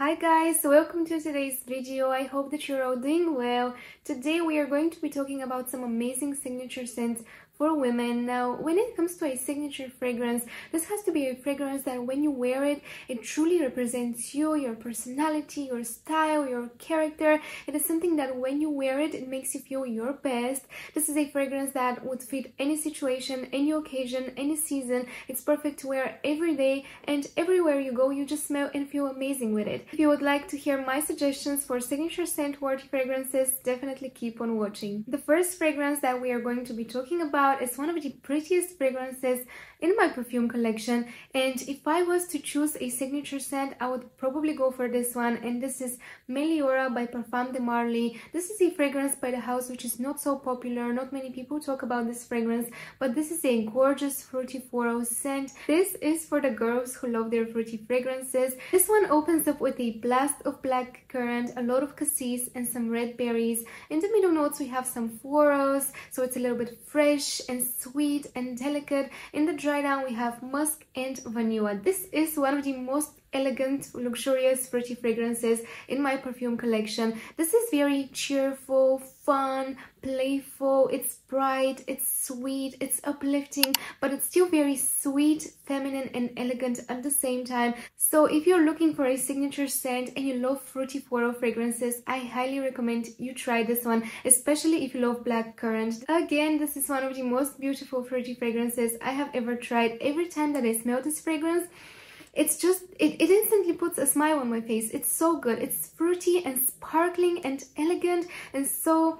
Hi guys, welcome to today's video. I hope that you're all doing well. Today we are going to be talking about some amazing signature scents for women. Now, when it comes to a signature fragrance, this has to be a fragrance that when you wear it, it truly represents you, your personality, your style, your character. It is something that when you wear it, it makes you feel your best. This is a fragrance that would fit any situation, any occasion, any season. It's perfect to wear every day and everywhere you go, you just smell and feel amazing with it. If you would like to hear my suggestions for signature scent worthy fragrances, definitely keep on watching. The first fragrance that we are going to be talking about out one of the prettiest fragrances in my perfume collection and if I was to choose a signature scent I would probably go for this one and this is Meliora by Parfums de Marly. This is a fragrance by the house which is not so popular, not many people talk about this fragrance but this is a gorgeous fruity floral scent. This is for the girls who love their fruity fragrances. This one opens up with a blast of black currant, a lot of cassis and some red berries. In the middle notes we have some florals so it's a little bit fresh and sweet and delicate. In the dry down we have musk and vanilla. This is one of the most elegant, luxurious, fruity fragrances in my perfume collection. This is very cheerful, fun, playful, it's bright, it's sweet, it's uplifting, but it's still very sweet, feminine and elegant at the same time. So if you're looking for a signature scent and you love fruity floral fragrances, I highly recommend you try this one, especially if you love black currant. Again, this is one of the most beautiful fruity fragrances I have ever tried. Every time that I smell this fragrance, it's just, it, it instantly puts a smile on my face. It's so good. It's fruity and sparkling and elegant and so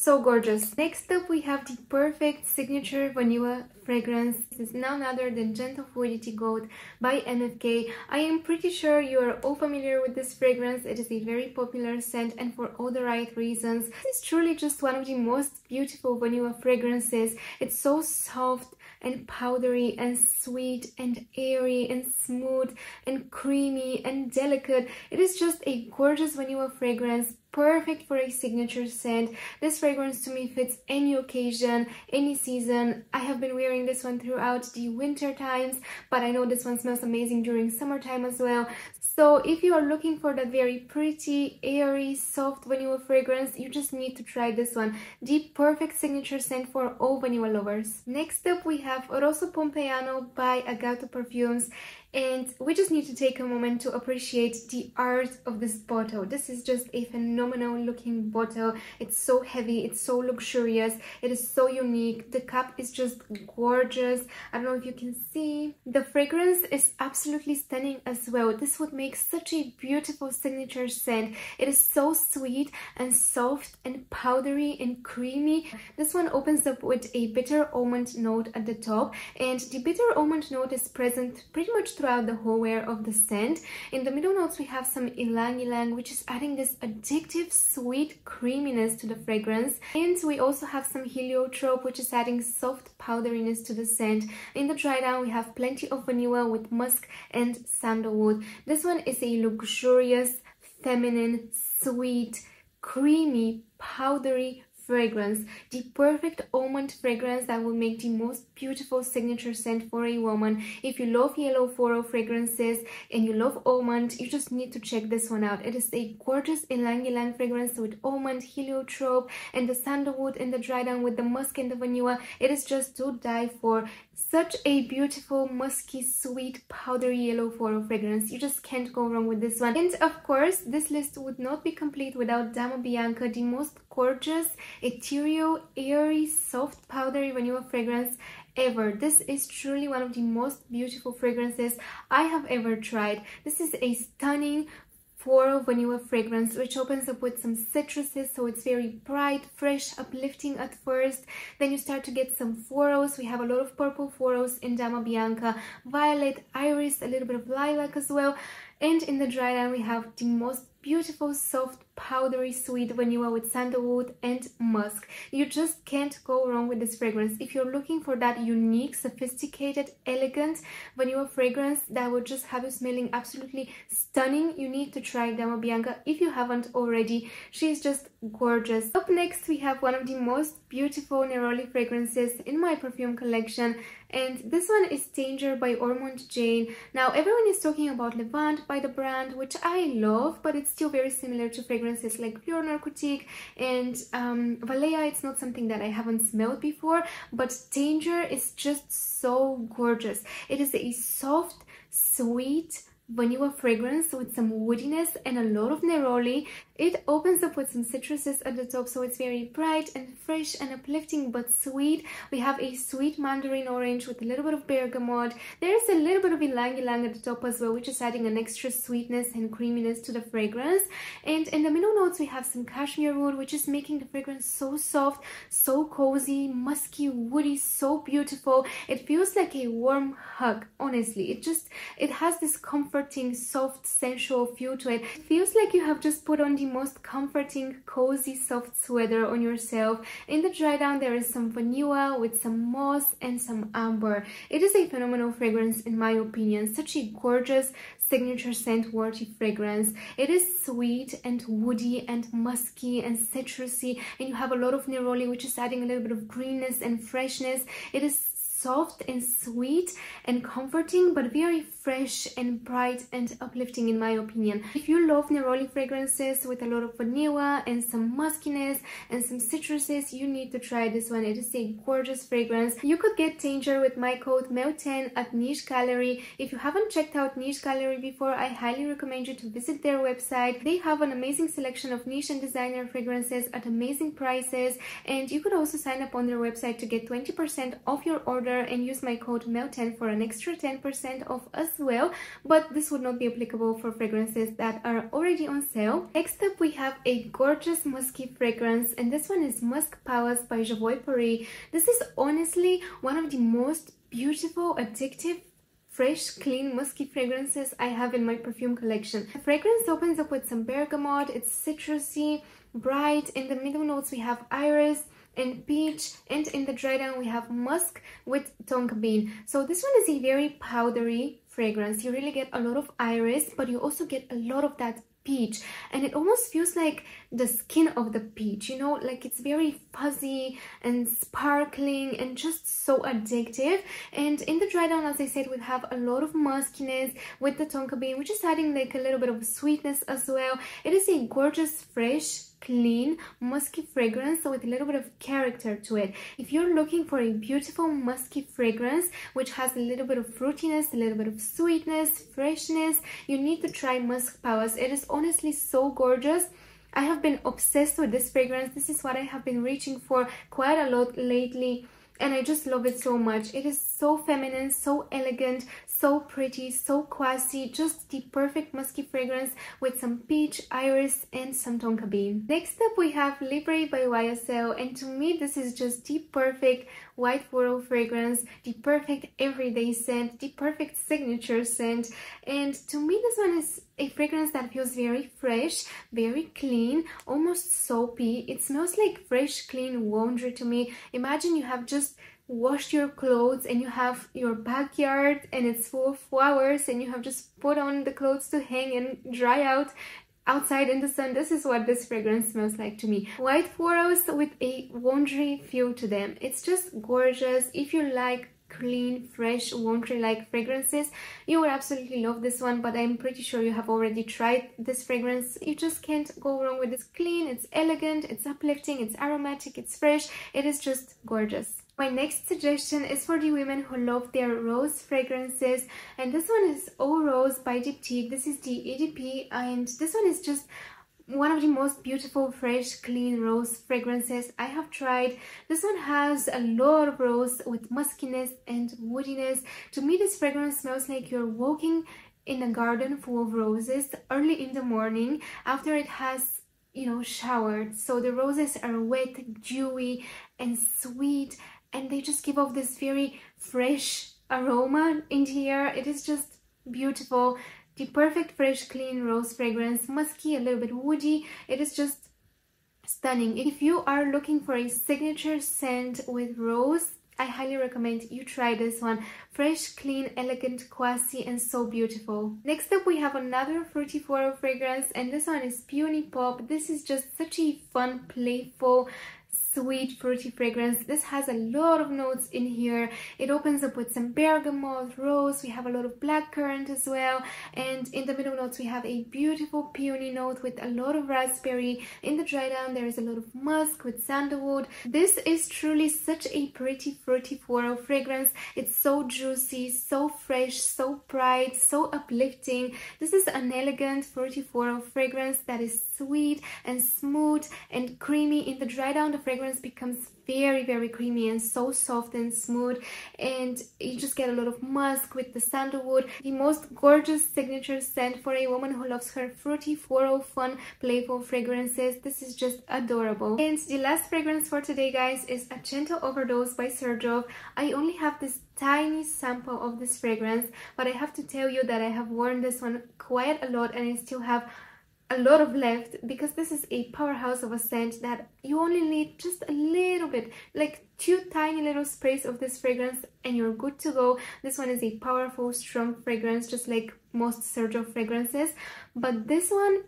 so gorgeous. Next up we have the perfect signature vanilla fragrance. This is none other than Gentle Fluidity Gold by MFK. I am pretty sure you are all familiar with this fragrance. It is a very popular scent and for all the right reasons. Is truly just one of the most beautiful vanilla fragrances. It's so soft and powdery and sweet and airy and smooth and creamy and delicate. It is just a gorgeous vanilla fragrance perfect for a signature scent. This fragrance to me fits any occasion, any season. I have been wearing this one throughout the winter times, but I know this one smells amazing during summertime as well. So if you are looking for that very pretty, airy, soft vanilla fragrance, you just need to try this one. The perfect signature scent for all vanilla lovers. Next up we have Rossopompeiano by Agatho Perfumes and we just need to take a moment to appreciate the art of this bottle. This is just a phenomenal looking bottle. It's so heavy, it's so luxurious, it is so unique. The cup is just gorgeous. I don't know if you can see. The fragrance is absolutely stunning as well. This would make such a beautiful signature scent. It is so sweet and soft and powdery and creamy. This one opens up with a bitter almond note at the top and the bitter almond note is present pretty much throughout the whole wear of the scent. In the middle notes, we have some ylang ylang, which is adding this addictive, sweet creaminess to the fragrance. And we also have some heliotrope, which is adding soft powderiness to the scent. In the dry down, we have plenty of vanilla with musk and sandalwood. This one is a luxurious, feminine, sweet, creamy, powdery, fragrance, the perfect almond fragrance that will make the most beautiful signature scent for a woman. If you love yellow floral fragrances and you love almond, you just need to check this one out. It is a gorgeous ylang ylang fragrance with almond, heliotrope, and the sandalwood and the dry down with the musk and the vanilla. It is just to die for. Such a beautiful, musky, sweet, powdery yellow floral fragrance. You just can't go wrong with this one. And of course, this list would not be complete without Dama Bianca, the most gorgeous, ethereal, airy, soft, powdery vanilla fragrance ever. This is truly one of the most beautiful fragrances I have ever tried. This is a stunning floral vanilla fragrance which opens up with some citruses so it's very bright fresh uplifting at first then you start to get some florals we have a lot of purple florals in dama bianca violet iris a little bit of lilac as well and in the dry down we have the most beautiful soft powdery sweet vanilla with sandalwood and musk. You just can't go wrong with this fragrance. If you're looking for that unique, sophisticated, elegant vanilla fragrance that will just have you smelling absolutely stunning, you need to try Dama Bianca if you haven't already. She's just gorgeous. Up next we have one of the most beautiful neroli fragrances in my perfume collection and this one is Tanger by Ormonde Jayne. Now everyone is talking about Levant by the brand, which I love, but it's still very similar to fragrances like Pure Narcotique and um, Valaya. It's not something that I haven't smelled before, but Tanger is just so gorgeous. It is a soft, sweet, vanilla fragrance with some woodiness and a lot of neroli. It opens up with some citruses at the top, so it's very bright and fresh and uplifting but sweet. We have a sweet mandarin orange with a little bit of bergamot. There's a little bit of ylang ylang at the top as well, which is adding an extra sweetness and creaminess to the fragrance. And in the middle notes, we have some cashmere wood, which is making the fragrance so soft, so cozy, musky, woody, so beautiful. It feels like a warm hug, honestly. It just, it has this comforting, soft, sensual feel to it. It feels like you have just put on the most comforting, cozy, soft sweater on yourself. In the dry down, there is some vanilla with some moss and some amber. It is a phenomenal fragrance in my opinion. Such a gorgeous signature scent worthy fragrance. It is sweet and woody and musky and citrusy and you have a lot of neroli which is adding a little bit of greenness and freshness. It is soft and sweet and comforting but very fresh and bright and uplifting in my opinion. If you love neroli fragrances with a lot of vanilla and some muskiness and some citruses, you need to try this one. It is a gorgeous fragrance. You could get Tanger with my code MEL10 at Niche Gallery. If you haven't checked out Niche Gallery before, I highly recommend you to visit their website. They have an amazing selection of niche and designer fragrances at amazing prices and you could also sign up on their website to get 20% off your order and use my code MEL10 for an extra 10% off as well but this would not be applicable for fragrances that are already on sale. Next up we have a gorgeous musky fragrance and this one is Musc Pallas by Jovoy Paris. This is honestly one of the most beautiful, addictive fresh, clean, musky fragrances I have in my perfume collection. The fragrance opens up with some bergamot, it's citrusy, bright. In the middle notes we have iris, and peach and in the dry down we have musk with tonka bean so this one is a very powdery fragrance you really get a lot of iris but you also get a lot of that peach. And it almost feels like the skin of the peach you know? Like it's very fuzzy and sparkling and just so addictive. And in the dry down as i said we have a lot of muskiness with the tonka bean. Which is adding like a little bit of sweetness as well. It is a gorgeous fresh clean, musky fragrance with a little bit of character to it. If you're looking for a beautiful musky fragrance which has a little bit of fruitiness, a little bit of sweetness, freshness, you need to try Musc Pallas. It is honestly so gorgeous. I have been obsessed with this fragrance. This is what I have been reaching for quite a lot lately and I just love it so much. It is so feminine, so elegant, so pretty, so classy, just the perfect musky fragrance with some peach, iris and some tonka bean. Next up we have Libre by YSL and to me this is just the perfect white floral fragrance, the perfect everyday scent, the perfect signature scent and to me this one is a fragrance that feels very fresh, very clean, almost soapy. It smells like fresh, clean laundry to me. Imagine you have just washed your clothes and you have your backyard and it's full of flowers and you have just put on the clothes to hang and dry out outside in the sun. This is what this fragrance smells like to me. White florals with a laundry feel to them. It's just gorgeous. If you like clean, fresh, laundry-like fragrances, you will absolutely love this one, but I'm pretty sure you have already tried this fragrance. You just can't go wrong with this. Clean, it's elegant, it's uplifting, it's aromatic, it's fresh. It is just gorgeous. My next suggestion is for the women who love their rose fragrances and this one is Eau Rose by Diptyque. This is the EDP and this one is just one of the most beautiful fresh clean rose fragrances I have tried. This one has a lot of rose with muskiness and woodiness. To me this fragrance smells like you're walking in a garden full of roses early in the morning after it has you know showered so the roses are wet dewy and sweet and they just give off this very fresh aroma in air. It is just beautiful. The perfect fresh clean rose fragrance, musky, a little bit woody. It is just stunning. If you are looking for a signature scent with rose, I highly recommend you try this one. Fresh, clean, elegant, classy, and so beautiful. Next up, we have another fruity floral fragrance, and this one is Peonypop. This is just such a fun, playful, sweet fruity fragrance. This has a lot of notes in here. It opens up with some bergamot, rose, we have a lot of blackcurrant as well. And in the middle notes we have a beautiful peony note with a lot of raspberry. In the dry down there is a lot of musk with sandalwood. This is truly such a pretty fruity floral fragrance. It's so juicy, so fresh, so bright, so uplifting. This is an elegant fruity floral fragrance that is sweet and smooth and creamy. In the dry down the fragrance becomes very very creamy and so soft and smooth. And you just get a lot of musk with the sandalwood. The most gorgeous signature scent for a woman who loves her fruity floral fun playful fragrances. This is just adorable. And the last fragrance for today guys is Accento overdose by Xerjoff. I only have this tiny sample of this fragrance but I have to tell you that I have worn this one quite a lot and I still have a lot of left because this is a powerhouse of a scent that you only need just a little bit like two tiny little sprays of this fragrance and you're good to go. This one is a powerful strong fragrance just like most Xerjoff fragrances. But this one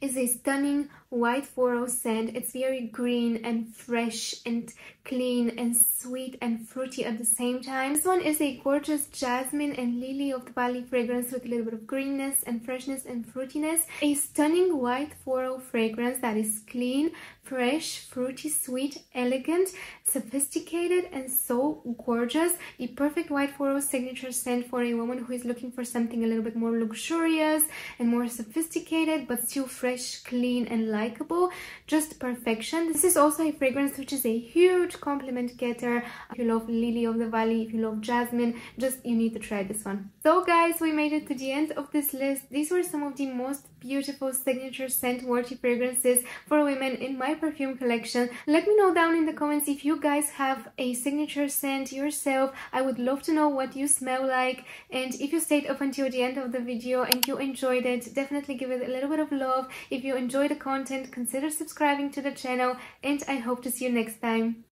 is a stunning white floral scent. It's very green and fresh and clean and sweet and fruity at the same time. This one is a gorgeous jasmine and lily of the valley fragrance with a little bit of greenness and freshness and fruitiness. A stunning white floral fragrance that is clean, fresh, fruity, sweet, elegant, sophisticated and so gorgeous. The perfect white floral oh signature scent for a woman who is looking for something a little bit more luxurious and more sophisticated but still fresh, clean and likable, just perfection. This is also a fragrance which is a huge compliment getter. If you love Lily of the Valley, if you love Jasmine, just you need to try this one. So guys, we made it to the end of this list. These were some of the most beautiful signature scent worthy fragrances for women in my perfume collection. Let me know down in the comments if you guys have a signature scent yourself. I would love to know what you smell like and if you stayed up until the end of the video and you enjoyed it, definitely give it a little bit of love. If you enjoy the content, consider subscribing to the channel and I hope to see you next time.